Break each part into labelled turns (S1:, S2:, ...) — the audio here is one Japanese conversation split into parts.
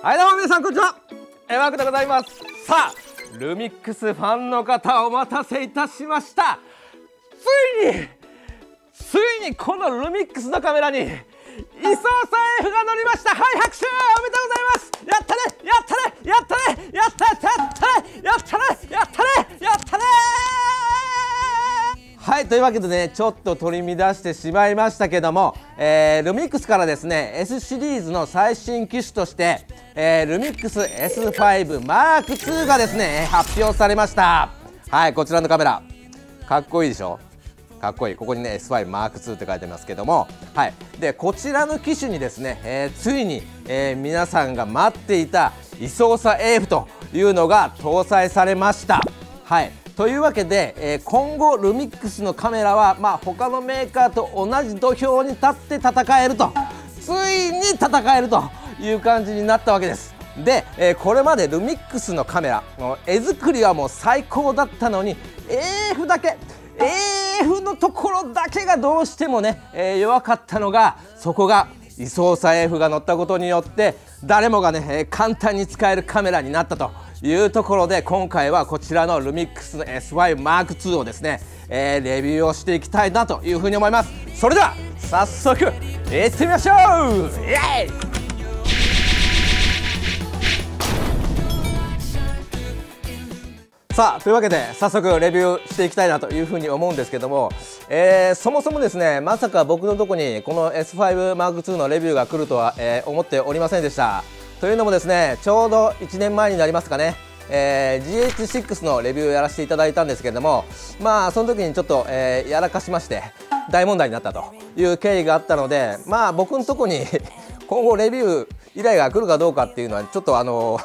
S1: はいどうも皆さんこんにちは。えー、マークでございます。さあルミックスファンの方お待たせいたしました。ついについにこのルミックスのカメラにイソーサ F が乗りました。はい拍手おめでとうございます。やったねやったねやったねやったねやったねやったねやったねやったねはいというわけでねちょっと取り乱してしまいましたけども、えー、ルミックスからですね S シリーズの最新機種として、えー、ルミックス S5 M2 がですね発表されました。はいこちらのカメラ。かっこいいでしょ？かっこいい。ここにね S5 M2 って書いてますけども。はいでこちらの機種にですね、えー、ついに、え、皆さんが待っていた位相差 AF というのが搭載されました。はい。というわけで、えー、今後ルミックスのカメラは、まあ、他のメーカーと同じ土俵に立って戦えるとついに戦えるという感じになったわけです。で、えー、これまでルミックスのカメラ絵作りはもう最高だったのに AF だけ AF のところだけがどうしてもね、えー、弱かったのがそこが位相差 AF が乗ったことによって誰もがね、え、簡単に使えるカメラになったと。いうところで今回はこちらのルミックスの SYM2 をですね、えー、レビューをしていきたいなというふうに思います。それでは早速行ってみましょう!イエイ!さあというわけで早速レビューしていきたいなというふうに思うんですけども、えー、そもそもですねまさか僕のとこにこの S5M2 のレビューが来るとは、えー、思っておりませんでした。というのもですねちょうど1年前になりますかね。えー、GH6 のレビューをやらせていただいたんですけれどもまあその時にちょっと、えー、やらかしまして大問題になったという経緯があったのでまあ僕のとこに今後レビュー依頼が来るかどうかっていうのはちょっとあの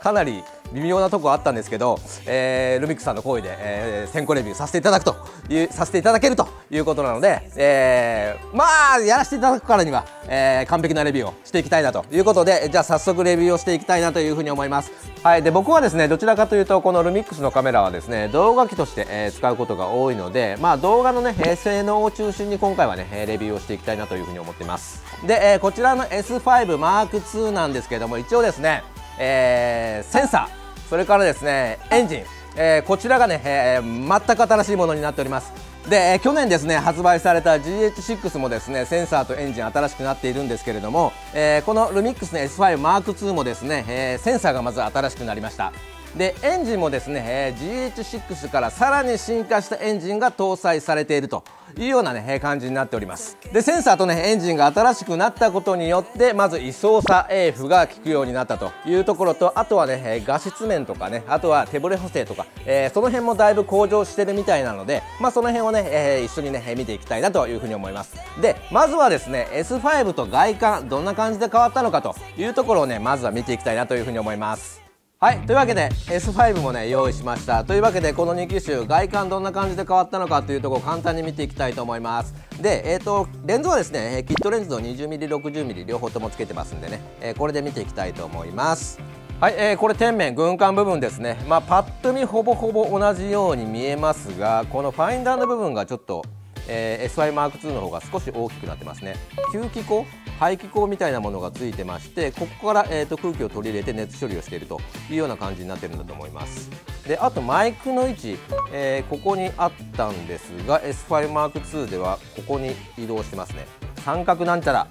S1: かなり微妙なとこあったんですけど、えー、ルミックさんの行為で、えー、先行レビューさせていただくというさせていただけるということなので、えー、まあやらせていただくからには、えー、完璧なレビューをしていきたいなということでじゃあ早速レビューをしていきたいなというふうに思います。はい、で僕はですねどちらかというとこのルミックスのカメラはですね動画機として、えー、使うことが多いので、まあ、動画のね性能を中心に今回はねレビューをしていきたいなというふうに思っていますで、えー、こちらの S5M2 なんですけども一応ですね、えー、センサーそれからですねエンジン、えー、こちらがね、えー、全く新しいものになっております。で、え、去年ですね発売された GH6 もですねセンサーとエンジン新しくなっているんですけれども、えー、このルミックスの S5M2 もですね、えー、センサーがまず新しくなりました。でエンジンもですね、えー、GH6 からさらに進化したエンジンが搭載されているというようなね感じになっております。でセンサーとねエンジンが新しくなったことによってまず位相差 AF が効くようになったというところとあとはね画質面とかねあとは手ブレ補正とか、えー、その辺もだいぶ向上してるみたいなのでまあその辺をね、えー、一緒にね見ていきたいなというふうに思います。でまずはですね S5 と外観どんな感じで変わったのかというところをねまずは見ていきたいなというふうに思います。はいというわけで S5 もね用意しました。というわけでこの2機種外観どんな感じで変わったのかというところを簡単に見ていきたいと思います。でえっ、ー、とレンズはですねキットレンズの 20mm60mm 両方ともつけてますんでね、えー、これで見ていきたいと思います。はい、えー、これ天面軍艦部分ですね。まあパッと見ほぼほぼ同じように見えますがこのファインダーの部分がちょっとえー、SYM2 の方が少し大きくなってますね。吸気口排気口みたいなものがついてましてここから、えーと、空気を取り入れて熱処理をしているというような感じになってるんだと思います。であとマイクの位置、えー、ここにあったんですが S5M2 ではここに移動してますね。三角なんちゃら。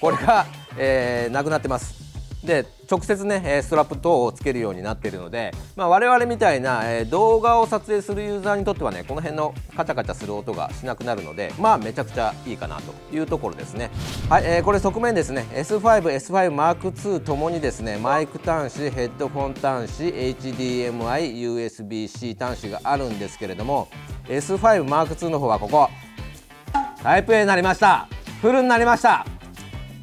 S1: これが、えー、なくなってます。で直接ねストラップ等をつけるようになっているので、まあ、我々みたいな動画を撮影するユーザーにとってはねこの辺のカチャカチャする音がしなくなるのでまあめちゃくちゃいいかなというところですね。はい、えー、これ側面ですね。S5、S5M2 ともにですねマイク端子ヘッドフォン端子 HDMI、USB-C 端子があるんですけれども S5M2 の方はここ。タイプ A になりました。フルになりました。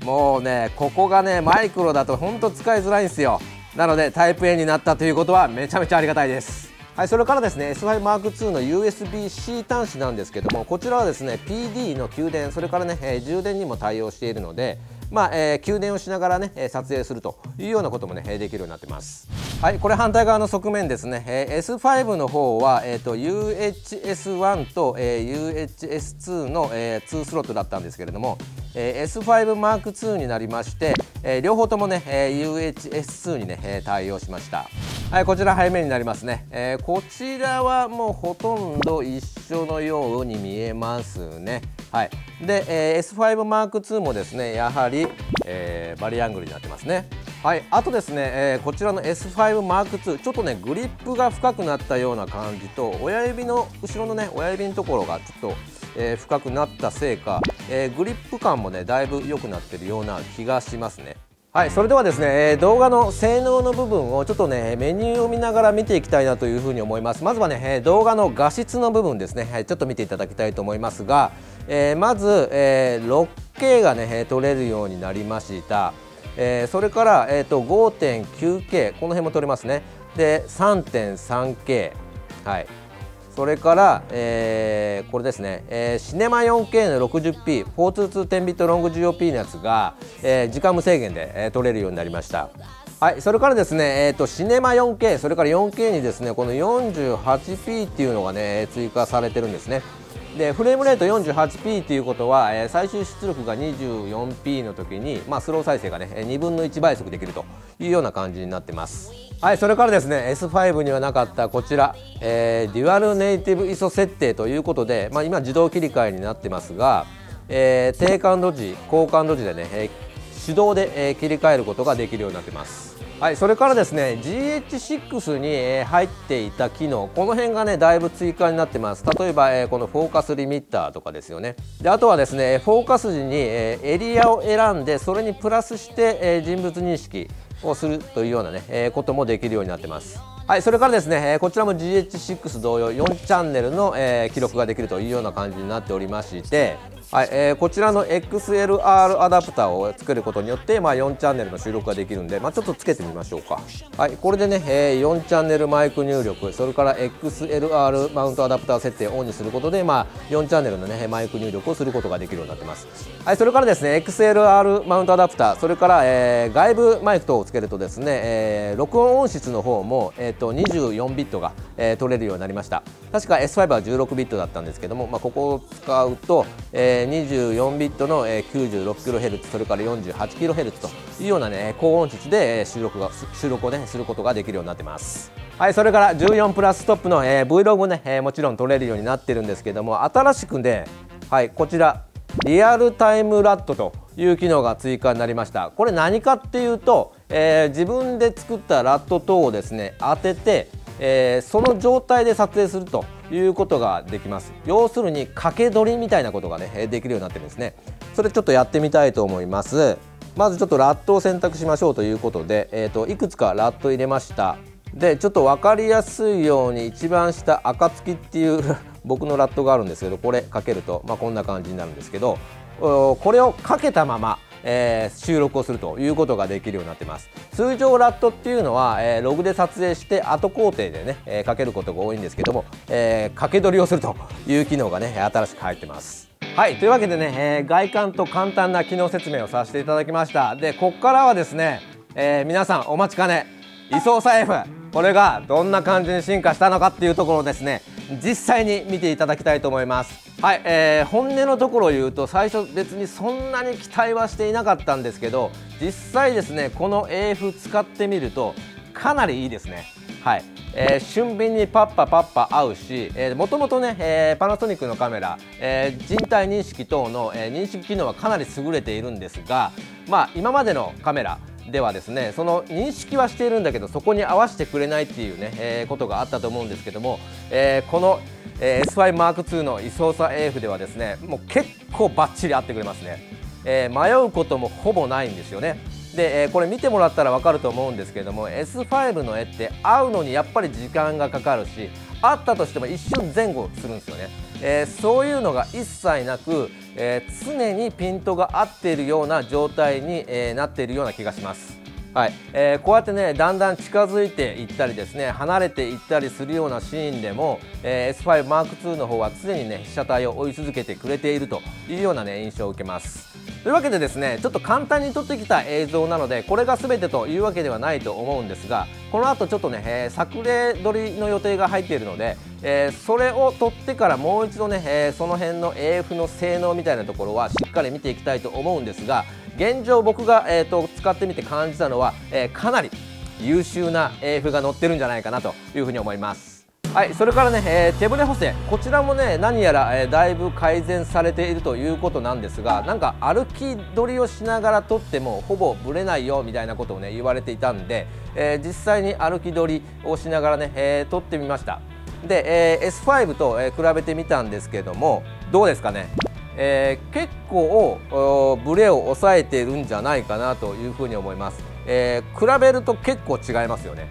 S1: もうねここがねマイクロだとほんと使いづらいんですよ。なのでタイプ A になったということはめちゃめちゃありがたいです。はい、それからですね S5M2 の USB-C 端子なんですけどもこちらはですね PD の給電それからね、え、充電にも対応しているので、まあえー、給電をしながらね撮影するというようなこともねできるようになってます。はいこれ反対側の側面ですね、えー、S5 の方は、えーと、UHS1 と、えー、UHS2 の、えー、2スロットだったんですけれども、えー、S5M2 になりまして、えー、両方ともね、えー、UHS2 にね対応しました。はいこちら背面になりますね、えー、こちらはもうほとんど一緒のように見えますね。はい。で、えー、S5M2 もですねやはり、えー、バリアングルになってますね。はい。あとですね、えー、こちらの S5M2 ちょっとねグリップが深くなったような感じと親指の後ろのね親指のところがちょっと、えー、深くなったせいか、えー、グリップ感もねだいぶ良くなってるような気がしますね。はいそれではですね動画の性能の部分をちょっとねメニューを見ながら見ていきたいなというふうに思います。まずはね動画の画質の部分ですね。ちょっと見ていただきたいと思いますが、まず、えー、6K がね撮れるようになりました、それから、えーと、5.9K この辺も撮れますね。で 3.3K はい。それから、えー、これですね、えー、シネマ 4K の 60p、42210ビットロング GOP のやつが、えー、時間無制限で、えー、撮れるようになりました。はい、それからですね、えーと、シネマ 4K、それから 4K にですねこの 48p っていうのがね追加されてるんですね。でフレームレート 48p ということは、えー、最終出力が 24p の時に、まあ、スロー再生がね2分の1倍速できるというような感じになってます。はいそれからですね S5 にはなかったこちら、えー、デュアルネイティブ ISO 設定ということで、まあ、今自動切り替えになってますが、えー、低感度時高感度時でね、えー、手動で、えー、切り替えることができるようになってますはい、それからですね GH6 に入っていた機能この辺がねだいぶ追加になってます例えば、えこのフォーカスリミッターとかですよねであとはですねフォーカス時に、えエリアを選んでそれにプラスして、え人物認識をするというようなね、えこともできるようになってます。はい、それからですね、えこちらも GH6 同様4チャンネルの、え記録ができるというような感じになっておりまして、はいえー、こちらの XLR アダプターを作ることによって、まあ、4チャンネルの収録ができるんで、まあ、ちょっとつけてみましょうか、はい、これでね、えー、4チャンネルマイク入力それから XLR マウントアダプター設定をオンにすることで、まあ、4チャンネルの、ね、マイク入力をすることができるようになってます、はい、それからですね XLR マウントアダプターそれから、えー、外部マイク等をつけるとですね、えー、録音音質の方も、えーと、24ビットが、えー、取れるようになりました。確か S5 は16ビットだったんですけども、まあ、ここを使うと、え24ビットの 96kHz それから 48kHz というような、ね、高音質で収録が収録を、ね、することができるようになってます。はい、それから14プラスストップの、えー、Vlog ね、え、もちろん撮れるようになってるんですけども新しくね、はい、こちらリアルタイムラットという機能が追加になりましたこれ何かっていうと、えー、自分で作ったラット等をですね当てて、えー、その状態で撮影するということができます。要するに掛け取りみたいなことがねできるようになってるんですね。それちょっとやってみたいと思います。まずちょっとラットを選択しましょうということで、えーと、いくつかラット入れました。でちょっと分かりやすいように一番下暁っていう 僕のラットがあるんですけどこれかけると、まあ、こんな感じになるんですけどこれをかけたままえー、収録をするということができるようになってます。通常ラットっていうのは、えー、ログで撮影して後工程でね、えー、かけることが多いんですけども、えー、かけ取りをするという機能がね新しく入ってます。はいというわけでね、えー、外観と簡単な機能説明をさせていただきました。でここからはですね、えー、皆さんお待ちかね。位相差 F これがどんな感じに進化したのかっていうところですね実際に見ていただきたいと思います。はい、えー、本音のところを言うと最初別にそんなに期待はしていなかったんですけど実際ですねこの AF 使ってみるとかなりいいですね。はい、えー、俊敏にパッパパッパ合うし、えー、もともとね、えー、パナソニックのカメラ、えー、人体認識等の、え、認識機能はかなり優れているんですがまあ今までのカメラではですねその認識はしているんだけどそこに合わせてくれないっていうね、えー、ことがあったと思うんですけども、えー、この、えー、S5M2 の位相差 AF ではですねもう結構バッチリ合ってくれますね、え、迷うこともほぼないんですよね。で、え、これ見てもらったら分かると思うんですけども S5 の絵って合うのにやっぱり時間がかかるしあったとしても一瞬前後するんですよね、えー、そういうのが一切なくえー、常にピントが合っているような状態に、えー、なっているような気がします。はいえー、こうやってねだんだん近づいていったりですね離れていったりするようなシーンでも、えー、S5M2 の方は常にね被写体を追い続けてくれているというようなね印象を受けます。というわけでですねちょっと簡単に撮ってきた映像なのでこれが全てというわけではないと思うんですがこの後ちょっとね、えー、作例撮りの予定が入っているので、えー、それを撮ってからもう一度ね、えー、その辺の AF の性能みたいなところはしっかり見ていきたいと思うんですが現状僕が、えーと、使ってみて感じたのは、えかなり優秀な AF が載ってるんじゃないかなというふうに思います。はいそれからね、えー、手ブレ補正。こちらもね何やら、えー、だいぶ改善されているということなんですがなんか歩き取りをしながら撮ってもほぼブレないよみたいなことをね言われていたんで、えー、実際に歩き取りをしながらね、え、撮ってみました。で、え、S5 と、え、比べてみたんですけどもどうですかね？えー、結構ブレを抑えているんじゃないかなというふうに思います、えー、比べると結構違いますよね。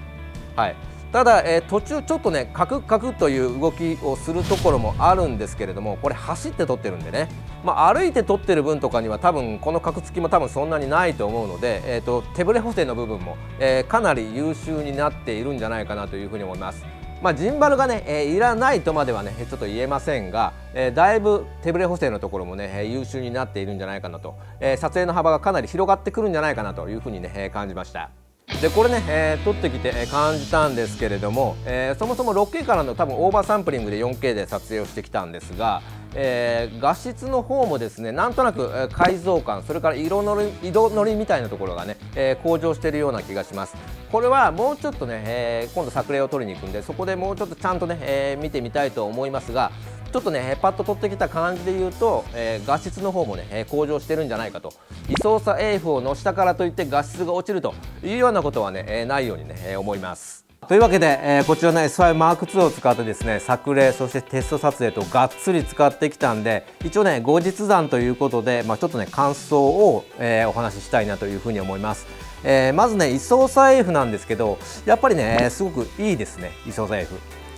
S1: はい。ただ、えー、途中ちょっとねカクカクという動きをするところもあるんですけれどもこれ走って撮ってるんでね、まあ、歩いて撮ってる分とかには多分このカクつきも多分そんなにないと思うので、えーと、手ブレ補正の部分も、えー、かなり優秀になっているんじゃないかなというふうに思います。まあ、ジンバルがね、えー、いらないとまではねちょっと言えませんが、えー、だいぶ手ブレ補正のところもね優秀になっているんじゃないかなと、え、撮影の幅がかなり広がってくるんじゃないかなというふうにね感じました。でこれね、えー、撮ってきて感じたんですけれども、えー、そもそも 6K からの多分オーバーサンプリングで 4K で撮影をしてきたんですが、えー、画質の方もですねなんとなく改造感それから色のり色のりみたいなところがね、えー、向上しているような気がします。これはもうちょっとね、えー、今度作例を取りに行くんでそこでもうちょっとちゃんとね、え見てみたいと思いますがちょっとねパッと取ってきた感じで言うと、えー、画質の方もね向上してるんじゃないかと位相差 AF を乗したからといって画質が落ちるというようなことはねないようにね思います。というわけで、えー、こちらの S5M2 を使ってですね作例そしてテスト撮影とがっつり使ってきたんで一応ね後日談ということで、まあ、ちょっとね感想を、えー、お話ししたいなというふうに思います。えー、まずね位相差 AF なんですけどやっぱりねすごくいいですね位相差 AF。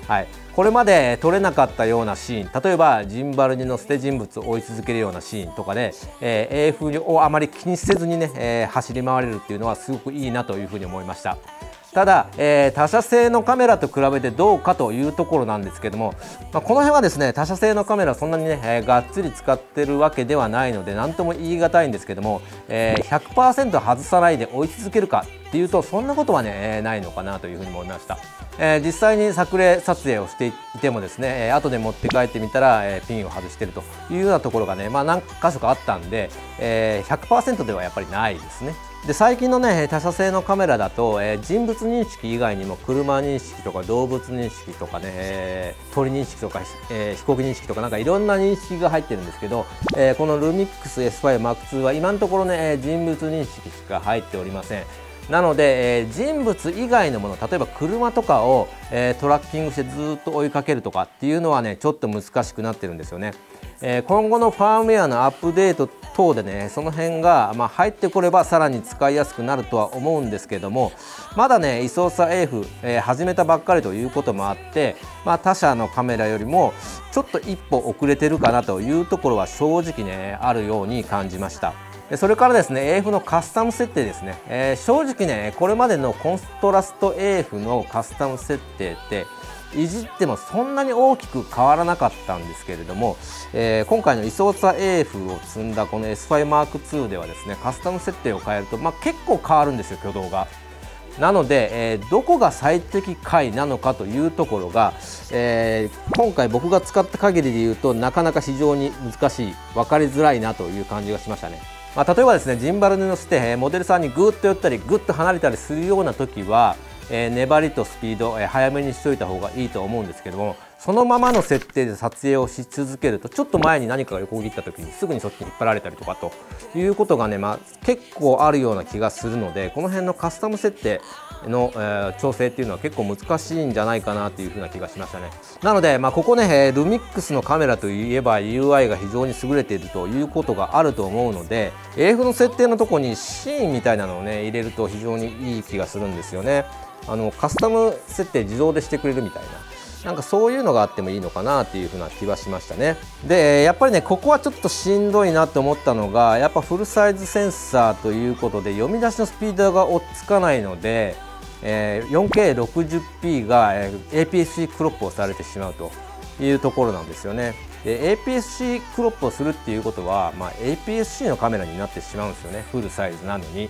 S1: はい、これまで撮れなかったようなシーン例えばジンバルに乗せて人物を追い続けるようなシーンとかで、えー、AF をあまり気にせずにね、えー、走り回れるっていうのはすごくいいなというふうに思いました。ただ、えー、他社製のカメラと比べてどうかというところなんですけども、まあ、この辺はですね他社製のカメラそんなにね、えー、がっつり使ってるわけではないので何とも言い難いんですけども、えー、100%外さないで追い続けるかっていうとそんなことはね、ないのかなというふうに思いました。えー、実際に作例撮影をしていてもですね、えー、後で持って帰ってみたら、えー、ピンを外しているというようなところがね、まあ、何箇所かあったんで、えー、100%ではやっぱりないですね。で最近のね他社製のカメラだと、えー、人物認識以外にも車認識とか動物認識とかね、えー、鳥認識とか、えー、飛行機認識とかなんかいろんな認識が入ってるんですけど、え、このルミックス S5M2 は今のところね人物認識しか入っておりません。なので、えー、人物以外のもの例えば車とかを、えー、トラッキングしてずっと追いかけるとかっていうのはねちょっと難しくなってるんですよね。えー、今後のファームウェアのアップデート等でねその辺が、まあ、入ってこればさらに使いやすくなるとは思うんですけどもまだね位相差 AF、えー、始めたばっかりということもあって、まあ、他社のカメラよりもちょっと一歩遅れてるかなというところは正直ねあるように感じました。それからですね AF のカスタム設定ですね、えー、正直ねこれまでのコントラスト AF のカスタム設定っていじってもそんなに大きく変わらなかったんですけれども、えー、今回の位相差 AF を積んだこの S5M2 ではですねカスタム設定を変えると、まあ、結構変わるんですよ挙動が。なので、えー、どこが最適解なのかというところが、えー、今回僕が使った限りで言うとなかなか非常に難しい分かりづらいなという感じがしましたね。まあ、例えばですねジンバルに乗せてモデルさんにぐっと寄ったりぐっと離れたりするような時は、えー、粘りとスピード、えー、早めにしといた方がいいと思うんですけどもそのままの設定で撮影をし続けるとちょっと前に何かが横切った時にすぐにそっちに引っ張られたりとかということがね、まあ、結構あるような気がするのでこの辺のカスタム設定の、えー、調整っていうのは結構難しいんじゃないかなというふうな気がしましたね。なので、まあ、ここねルミックスのカメラといえば UI が非常に優れているということがあると思うので AF の設定のとこにシーンみたいなのをね入れると非常にいい気がするんですよね。あのカスタム設定自動でしてくれるみたいな。なんかそういうのがあってもいいのかなっていう風な気はしましたね。でやっぱりねここはちょっとしんどいなと思ったのがやっぱフルサイズセンサーということで読み出しのスピードが追っつかないのでえ、4K60p が、え、APS-C クロップをされてしまうというところなんですよね。で APS-C クロップをするっていうことは、まあ、APS-C のカメラになってしまうんですよね。フルサイズなのに。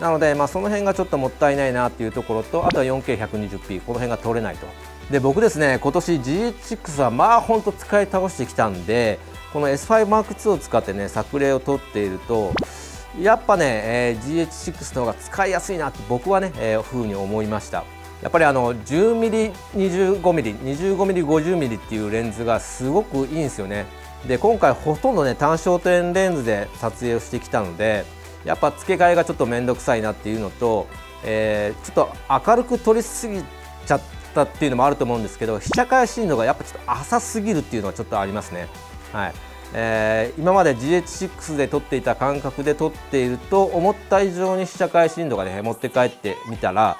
S1: なので、まあ、その辺がちょっともったいないなっていうところとあとは 4K120p この辺が撮れないと。で僕ですね今年 GH6 はまあ本当使い倒してきたんでこの S5M2 を使ってね作例を撮っているとやっぱね、えー、GH6 の方が使いやすいなって僕はね、えー、ふうに思いました。やっぱりあの 10mm、25mm、25mm、50mm っていうレンズがすごくいいんですよね。で今回ほとんどね単焦点レンズで撮影をしてきたのでやっぱ付け替えがちょっと面倒くさいなっていうのと、えー、ちょっと明るく撮りすぎちゃってたっていうのもあると思うんですけど被写界深度がやっぱちょっと浅すぎるっていうのはちょっとありますね。はい。えー、今まで GH6 で撮っていた感覚で撮っていると思った以上に被写界深度がね持って帰ってみたら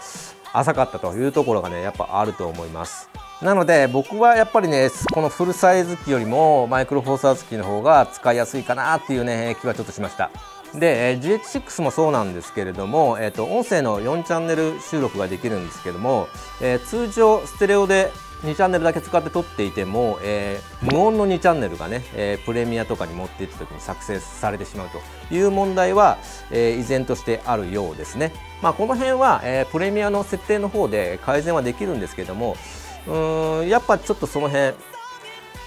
S1: 浅かったというところがねやっぱあると思います。なので僕はやっぱりねこのフルサイズ機よりもマイクロフォーサーズ機の方が使いやすいかなっていうね気はちょっとしました。で、GH6 もそうなんですけれども、えーと、音声の4チャンネル収録ができるんですけども、えー、通常ステレオで2チャンネルだけ使って撮っていても、えー、無音の2チャンネルがね、えー、プレミアとかに持っていった時に作成されてしまうという問題は、えー、依然としてあるようですね。まあ、この辺は、えー、プレミアの設定の方で改善はできるんですけどもうんやっぱちょっとその辺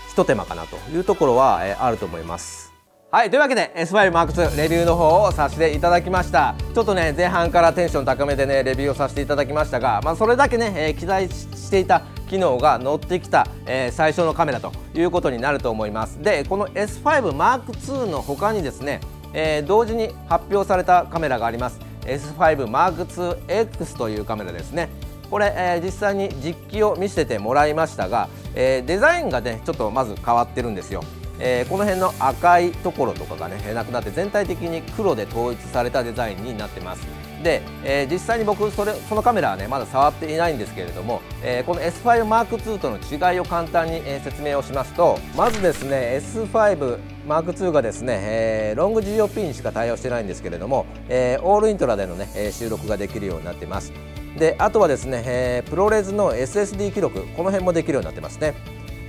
S1: ひと手間かなというところは、えー、あると思います。はいというわけで S5M2 レビューの方をさせていただきました。ちょっとね前半からテンション高めでねレビューをさせていただきましたが、まあ、それだけね、えー、期待していた機能が乗ってきた、えー、最初のカメラということになると思います。でこの S5M2 の他にですね、えー、同時に発表されたカメラがあります。S5M2X というカメラですね。これ、えー、実際に実機を見せてもらいましたが、えー、デザインがねちょっとまず変わってるんですよ。えー、この辺の赤いところとかがねなくなって全体的に黒で統一されたデザインになってます。で、えー、実際に僕それそのカメラはねまだ触っていないんですけれども、えー、この S5M2 との違いを簡単に、え説明をしますとまずですね S5M2 がですね、えロング GOP にしか対応してないんですけれども、えオールイントラでのね収録ができるようになってます。であとはですね、えプロレスの SSD 記録この辺もできるようになってますね。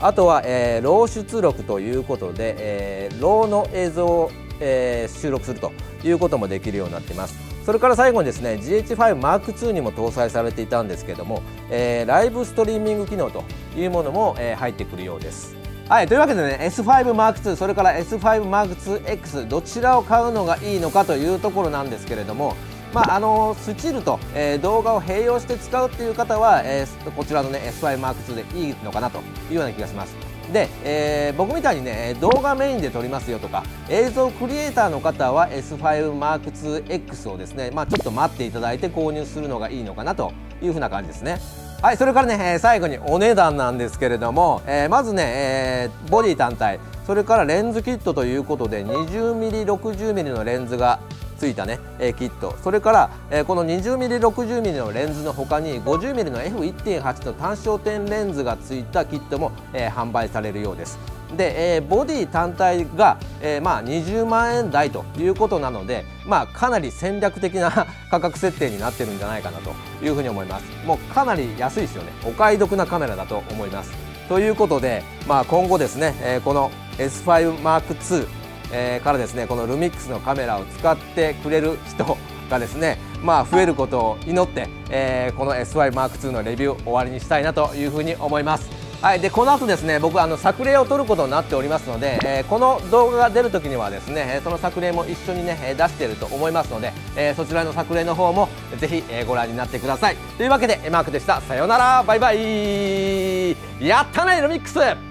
S1: あとは、えー、ロー出力ということで、えー、ローの映像を、えー、収録するということもできるようになっています。それから最後にですね GH5M2 にも搭載されていたんですけども、えー、ライブストリーミング機能というものも、えー、入ってくるようです。はい、というわけでね S5M2 それから S5M2X どちらを買うのがいいのかというところなんですけれどもまあ、あのスチールと、えー、動画を併用して使うっていう方は、えー、こちらのね S5M2 でいいのかなというような気がします。で、えー、僕みたいにね動画メインで撮りますよとか映像クリエイターの方は S5M2X をですね、まあ、ちょっと待っていただいて購入するのがいいのかなというふうな感じですね。はいそれからね最後にお値段なんですけれども、え、まずね、え、ボディ単体それからレンズキットということで 20mm60mm のレンズがついたね、えキット。それから、えこの 20mm60mm のレンズの他に 50mm の F1.8 の単焦点レンズがついたキットも、え販売されるようです。で、えー、ボディ単体が、えー、まあ、20万円台ということなので、まあ、かなり戦略的な 価格設定になってるんじゃないかなというふうに思います。もうかなり安いですよね。お買い得なカメラだと思います。ということで、まあ、今後ですね、えー、この S5M2 えー、からですねこのルミックスのカメラを使ってくれる人がですねまあ増えることを祈って、え、この SYMark2 のレビュー終わりにしたいなというふうに思います。はい、でこの後ですね僕あの作例を取ることになっておりますので、えー、この動画が出るときにはですねその作例も一緒にね出していると思いますので、えー、そちらの作例の方もぜひ、えー、ご覧になってください。というわけでマークでした。さようなら。バイバイ。やったねルミックス。